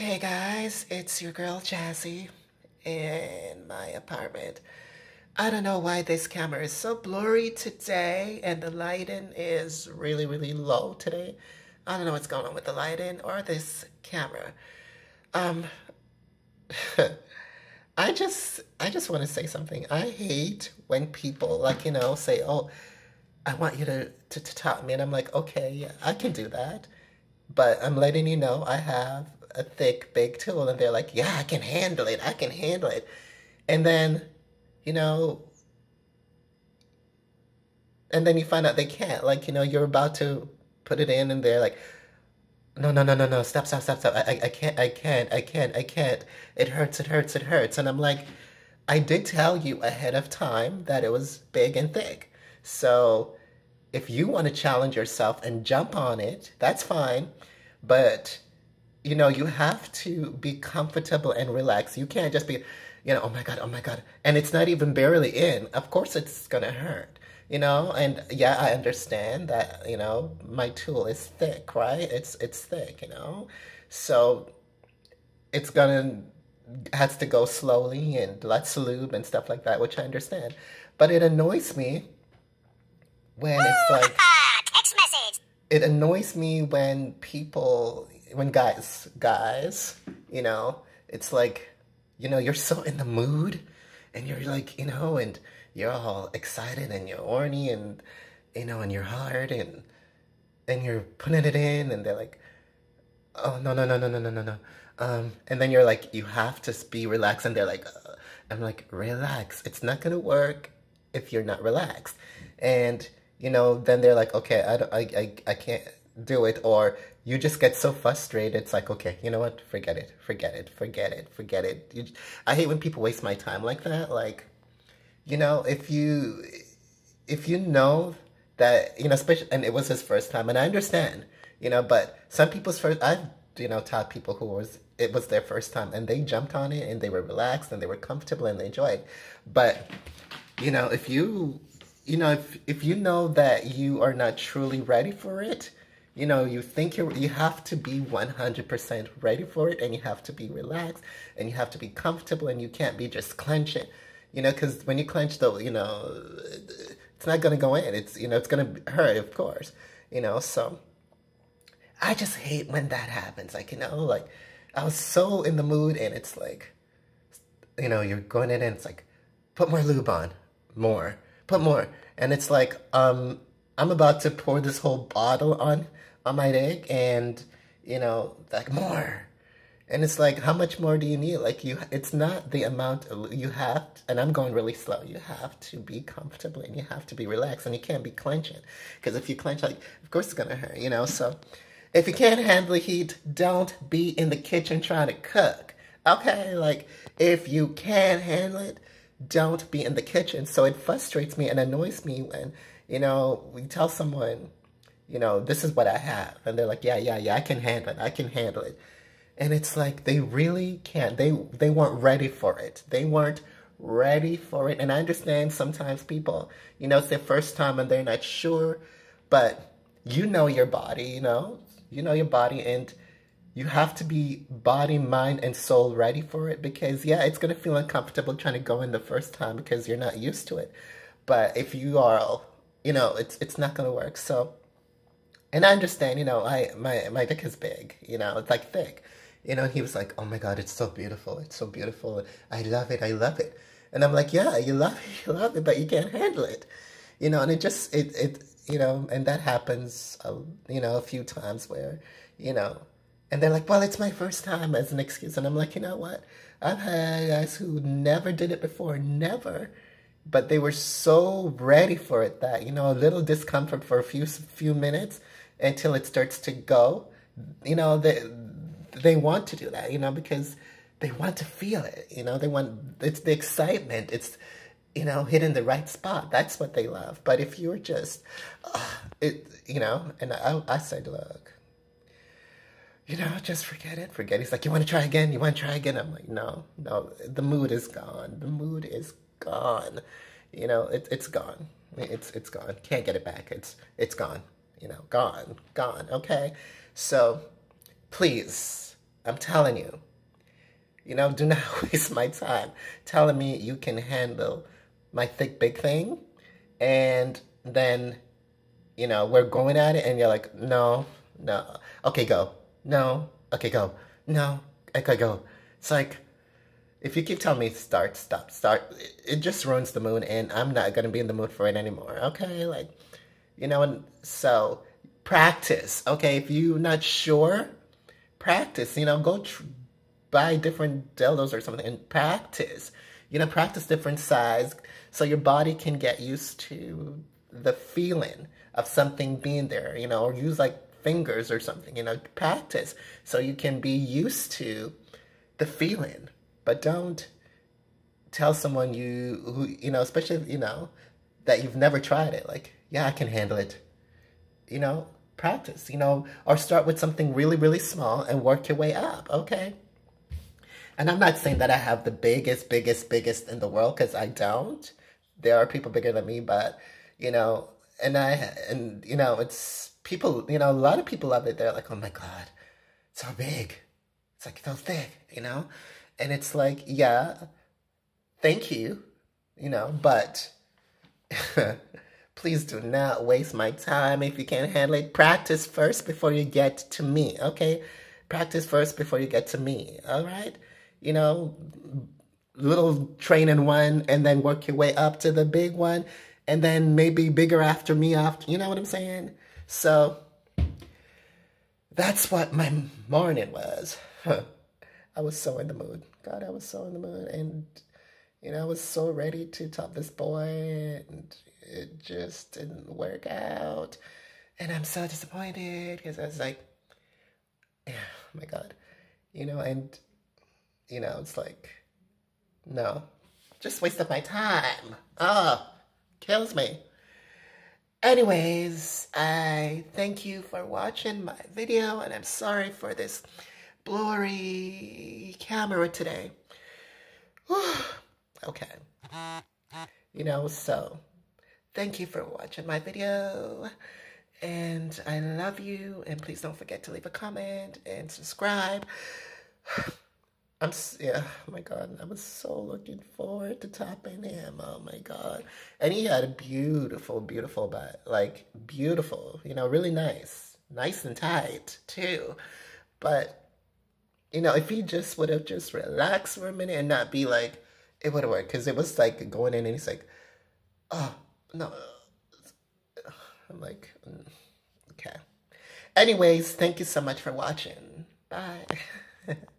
Hey guys, it's your girl Jazzy in my apartment. I don't know why this camera is so blurry today and the lighting is really, really low today. I don't know what's going on with the lighting or this camera. Um, I just, I just want to say something. I hate when people like, you know, say, oh, I want you to, to, to talk to me. And I'm like, okay, yeah, I can do that. But I'm letting you know I have a thick, big tool. And they're like, yeah, I can handle it. I can handle it. And then, you know, and then you find out they can't. Like, you know, you're about to put it in and they're like, no, no, no, no, no, stop, stop, stop, stop. I, I, I can't, I can't, I can't, I can't. It hurts, it hurts, it hurts. And I'm like, I did tell you ahead of time that it was big and thick. So if you want to challenge yourself and jump on it, that's fine. But, you know, you have to be comfortable and relaxed. You can't just be, you know, oh my God, oh my God. And it's not even barely in. Of course it's going to hurt, you know? And yeah, I understand that, you know, my tool is thick, right? It's, it's thick, you know? So it's going to, has to go slowly and let's lube and stuff like that, which I understand. But it annoys me when it's like text message. It annoys me when people, when guys, guys, you know, it's like, you know, you're so in the mood, and you're like, you know, and you're all excited and you're horny and you know, and you're hard and and you're putting it in, and they're like, oh no no no no no no no no, um, and then you're like, you have to be relaxed, and they're like, uh, I'm like, relax. It's not gonna work if you're not relaxed, and you know, then they're like, okay, I, don't, I, I, I can't do it. Or you just get so frustrated. It's like, okay, you know what? Forget it. Forget it. Forget it. Forget it. You, I hate when people waste my time like that. Like, you know, if you, if you know that, you know, especially, and it was his first time, and I understand, you know, but some people's first, I've, you know, taught people who was, it was their first time and they jumped on it and they were relaxed and they were comfortable and they enjoyed. But, you know, if you you know, if if you know that you are not truly ready for it, you know, you think you're you have to be 100% ready for it and you have to be relaxed and you have to be comfortable and you can't be just clenching. You know, cuz when you clench though, you know, it's not going to go in. It's you know, it's going to hurt, of course. You know, so I just hate when that happens. Like, you know, like I was so in the mood and it's like you know, you're going in and it's like put more lube on, more put more. And it's like, um, I'm about to pour this whole bottle on my dick, and you know, like more. And it's like, how much more do you need? Like you, it's not the amount you have. And I'm going really slow. You have to be comfortable and you have to be relaxed, and you can't be clenching, because if you clench, like, of course it's gonna hurt, you know. So, if you can't handle the heat, don't be in the kitchen trying to cook. Okay, like if you can handle it, don't be in the kitchen. So it frustrates me and annoys me when, you know, we tell someone, you know, this is what I have. And they're like, yeah, yeah, yeah, I can handle it. I can handle it. And it's like, they really can't. They, they weren't ready for it. They weren't ready for it. And I understand sometimes people, you know, it's their first time and they're not sure, but you know your body, you know, you know your body and you have to be body, mind, and soul ready for it because, yeah, it's going to feel uncomfortable trying to go in the first time because you're not used to it. But if you are, you know, it's it's not going to work. So, and I understand, you know, I my my dick is big, you know, it's like thick. You know, and he was like, "Oh my god, it's so beautiful. It's so beautiful. I love it. I love it." And I'm like, "Yeah, you love it. You love it, but you can't handle it." You know, and it just it it you know, and that happens, uh, you know, a few times where, you know, and they're like, well, it's my first time as an excuse. And I'm like, you know what? I've had guys who never did it before, never. But they were so ready for it that, you know, a little discomfort for a few few minutes until it starts to go. You know, they, they want to do that, you know, because they want to feel it. You know, they want, it's the excitement. It's, you know, hitting the right spot. That's what they love. But if you're just, uh, it, you know, and I, I say, look, you know, just forget it, forget it. He's like, you want to try again? You want to try again? I'm like, no, no, the mood is gone. The mood is gone. You know, it, it's gone. It's it's gone. Can't get it back. It's it's gone. You know, gone, gone. Okay, so please, I'm telling you. You know, do not waste my time telling me you can handle my thick, big thing. And then, you know, we're going at it and you're like, no, no. Okay, go. No. Okay, go. No. Okay, go. It's like, if you keep telling me start, stop, start, it just ruins the mood and I'm not going to be in the mood for it anymore. Okay? Like, you know, and so practice. Okay? If you're not sure, practice. You know, go buy different dildos or something and practice. You know, practice different size so your body can get used to the feeling of something being there, you know, or use like fingers or something, you know, practice so you can be used to the feeling. But don't tell someone you who you know, especially you know, that you've never tried it. Like, yeah, I can handle it. You know, practice, you know, or start with something really, really small and work your way up, okay? And I'm not saying that I have the biggest, biggest, biggest in the world because I don't. There are people bigger than me, but you know, and I and you know, it's people. You know, a lot of people love it. They're like, "Oh my god, it's so big! It's like so thick," you know, and it's like, yeah, thank you, you know, but. please do not waste my time if you can't handle it. Practice first before you get to me, okay? Practice first before you get to me, all right? You know, little training one and then work your way up to the big one and then maybe bigger after me after, you know what I'm saying? So that's what my morning was. I was so in the mood. God, I was so in the mood. And, you know, I was so ready to top this boy. And, it just didn't work out. And I'm so disappointed because I was like, oh my God, you know, and, you know, it's like, no, just waste wasted my time. Oh, kills me. Anyways, I thank you for watching my video and I'm sorry for this blurry camera today. okay. You know, so Thank you for watching my video. And I love you. And please don't forget to leave a comment and subscribe. I'm, yeah, oh my God. I was so looking forward to topping him. Oh my God. And he had a beautiful, beautiful butt. Like, beautiful. You know, really nice. Nice and tight, too. But, you know, if he just would have just relaxed for a minute and not be like, it would have worked. Because it was like going in and he's like, oh, no. I'm like, mm, okay. Anyways, thank you so much for watching. Bye.